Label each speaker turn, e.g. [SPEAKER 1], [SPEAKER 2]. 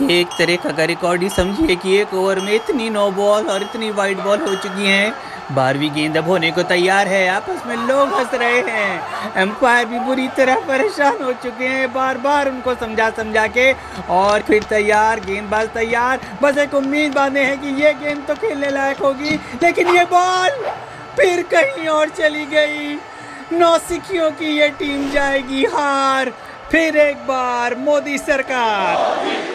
[SPEAKER 1] ये एक तरह का रिकॉर्ड ही समझिए कि एक ओवर में इतनी नो बॉल और इतनी वाइट बॉल हो चुकी हैं। बारहवीं गेंद अब होने को तैयार है। आपस में लोग हंस रहे हैं। एम्पायर भी बुरी तरह परेशान हो चुके हैं। बार बार उनको समझा समझा के और फिर तैयार, गेंदबाज तैयार। बस एक उम्मीद बांधे हैं कि ये गेंद तो खेलने लायक होगी, लेकिन ये बॉल फिर कहीं और चली गई। नौसिखियों की ये टीम जाएगी हार। फिर एक बार मोदी सरकार।